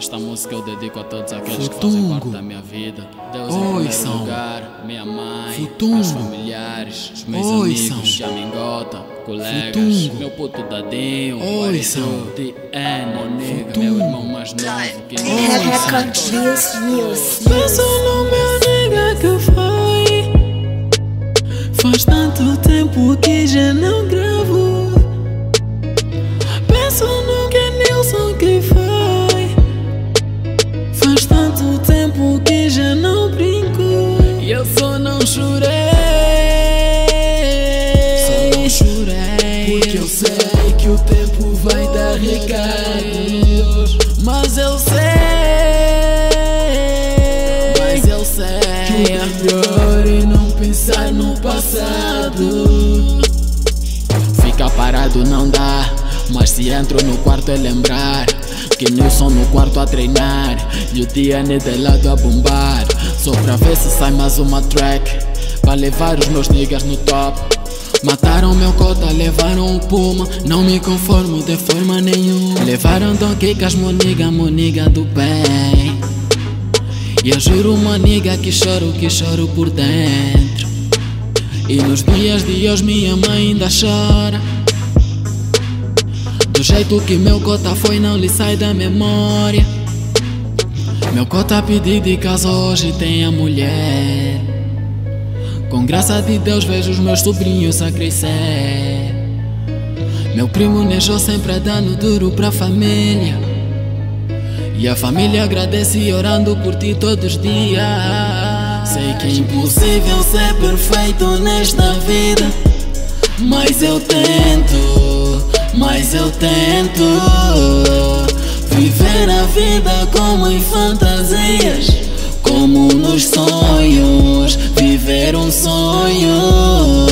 Esta música eu dedico a todos aqueles que fazem parte da minha vida. Deus em primeiro lugar, minha mãe, Futungo. meus familiares, os meus Oi, amigos, são. Jamingota, colegas, Futungo. meu puto dadinho, Oi, Guaritu, são. TN, Futungo. meu irmão mais novo, que Oi, News. Penso no meu nega que foi Faz tanto tempo que já não Mas eu sei Mas eu sei Que o melhor é não pensar no passado. Ficar parado não dá. Mas se entro no quarto é lembrar Que Nilson no quarto a treinar E o DNA de lado a bombar. Só pra ver se sai mais uma track Pra levar os meus niggas no top Mataram meu cota, levaram o puma. Não me conformo de forma nenhuma. Levaram Donkey com as moniga, moniga do bem. E eu juro maniga que choro, que choro por dentro. E nos dias de hoje minha mãe ainda chora. Do jeito que meu cota foi não lhe sai da memória. Meu cota pediu de casa hoje tem a mulher Com graça de Deus vejo os meus sobrinhos a crescer. Meu primo Nejo sempre dando duro pra família. E a família agradece orando por ti todos os dias. Sei que é impossível ser perfeito nesta vida, mas eu tento, mas eu tento viver a vida como em fantasias, como nos sonhos, viver um sonho.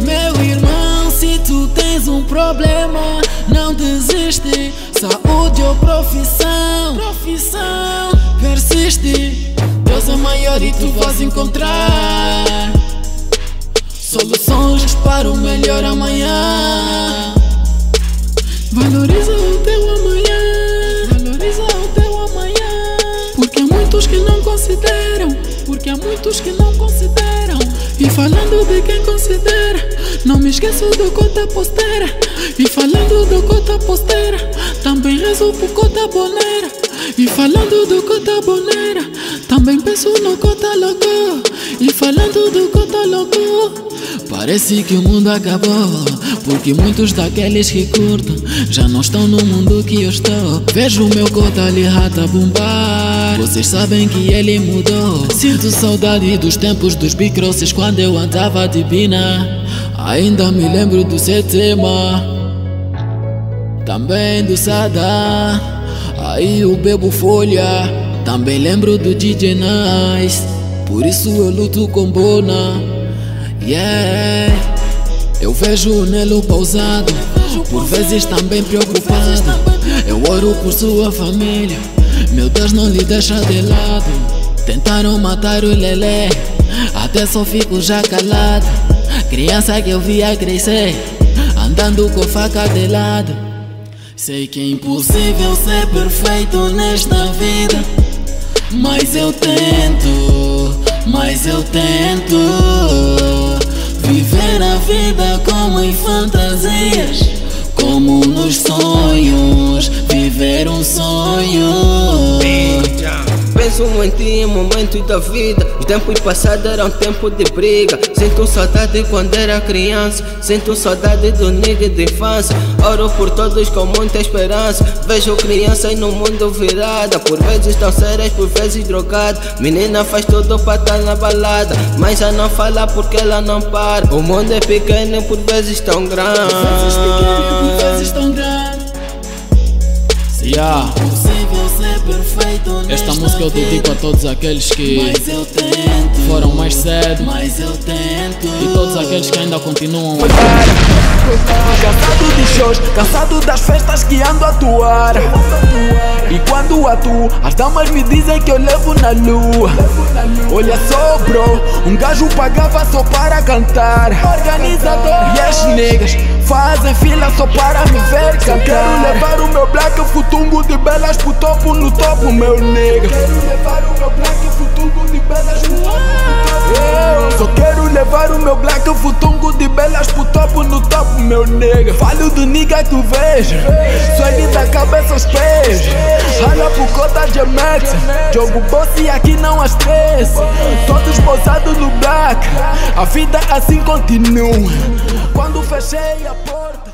Meu irmão, se tu tens um problema, não desiste. Saúde ou profissão, profissão, persiste. Deus é maior e tu vais encontrar soluções para o melhor amanhã. Valoriza há muitos que não consideram. E falando de quem considera, não me esqueço do cota postera. E falando do cota postera, também rezo por cota boneira. E falando do cota boneira, também penso no cota louco. E falando do cota louco, parece que o mundo acabou. Porque muitos daqueles que curto já não estão no mundo que eu estou. Vejo o meu cota ali rata bombar. Vocês sabem que ele mudou. Sinto saudade dos tempos dos bicrosses quando eu andava de bina. Ainda me lembro do setema, também do Sada. Aí eu bebo folha. Também lembro do DJ Nice. Por isso eu luto com Bona. Yeah. Eu vejo o Nelo pausado, por vezes também preocupado. Eu oro por sua família, meu Deus não lhe deixa de lado. Tentaram matar o Lelé, até só fico já calado. Criança que eu via crescer, andando com faca de lado. Sei que é impossível ser perfeito nesta vida, mas eu tento, mas eu tento. Viver a vida como em fantasias, como nos sonhos, viver um sonho. Penso em ti em momentos da vida. Os tempos passados eram tempo de briga. Sinto saudade quando era criança. Sinto saudade do nigga de infância. Oro por todos com muita esperança. Vejo crianças no mundo virada. Por vezes tão sérias, por vezes drogadas. Menina faz tudo pra estar na balada. Mas já não fala porque ela não para. O mundo é pequeno, por vezes tão grande. Vezes pequeno, por vezes tão grande. Yeah. Impossível ser perfeito nesta Esta música eu dedico a todos aqueles que Mas eu tento, foram mais cedo. Mas eu tento. e todos aqueles que ainda continuam. Cansado de shows, cansado das festas que ando a atuar. E quando atuo, as damas me dizem que eu levo na lua. Olha só bro, um gajo pagava só para cantar. Organizador. E as niggas fazem fila só para me ver cantar Quero levar o meu black futungo de belas pro topo, no topo, meu nega. Quero levar o meu black futungo de belas pro topo, no topo. Black futungo de belas pro topo, no topo, meu nega. Falo do nigga que vejo, ele da cabeça aos pés. Rala pro cota de Max, jogo boss e aqui não há stress. Todos posados no black, a vida assim continua. Quando fechei a porta.